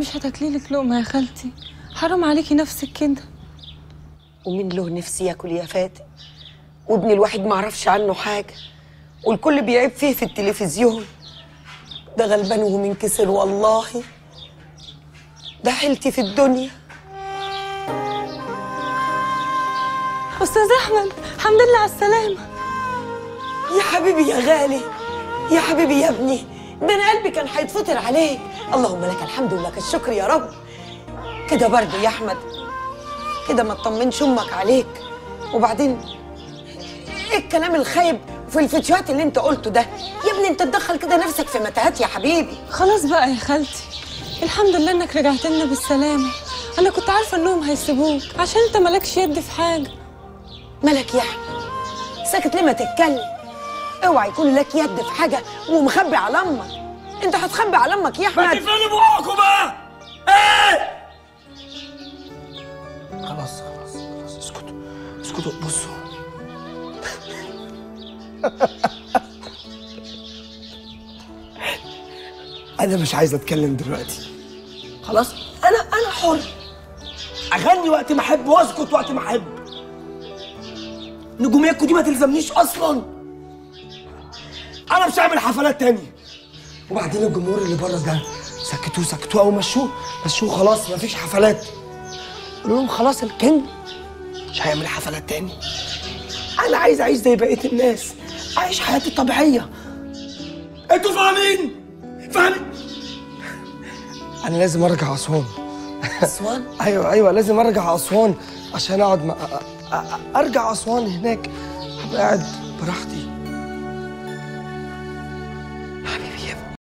مش هتاكلي لك لقمة يا خالتي. حرام عليكي نفسك كده. ومين له نفسي ياكل يا فاتن وابني الواحد ما عرفش عنه حاجة. والكل بيعيب فيه في التلفزيون. ده غلبان ومنكسر والله. ده حيلتي في الدنيا. أستاذ أحمد الحمد لله على السلامة. يا حبيبي يا غالي يا حبيبي يا ابني. ده أنا قلبي كان هيتفطر عليك. اللهم لك الحمد ولك الشكر يا رب. كده برضه يا أحمد. كده ما تطمنش أمك عليك. وبعدين إيه الكلام الخايب في الفيديوهات اللي انت قلته ده. يا ابني انت تدخل كده نفسك في متاهات يا حبيبي. خلاص بقى يا خالتي. الحمد لله إنك رجعت لنا بالسلامة. أنا كنت عارفة إنهم هيسيبوك عشان أنت مالكش يد في حاجة. مالك يا أحمد؟ ساكت ليه ما تتكلم؟ اوعى يكون لك يد في حاجة ومخبي على أمك. أنت هتخبي على أمك يا ما احمد تقفلوا بقكم بقى. إيه؟ خلاص خلاص خلاص اسكتوا اسكتوا بصوا. أنا مش عايز أتكلم دلوقتي. خلاص أنا أنا حر. أغني وقت ما أحب وأسكت وقت ما أحب. نجوميتكم دي ما تلزمنيش أصلا. أنا مش هعمل حفلات تاني. وبعدين الجمهور اللي بره ده سكتوه سكتوه أو مشوه مشوه خلاص مفيش حفلات. قول لهم خلاص الكينج مش هيعمل حفلات تاني. أنا عايز أعيش زي بقية الناس أعيش حياتي الطبيعية. أنتوا فاهمين؟ فاهمين أنا لازم أرجع أسوان. أسوان؟ أيوه أيوه لازم أرجع أسوان عشان أقعد أ- أرجع أسوان هناك. ابقى قاعد براحتي.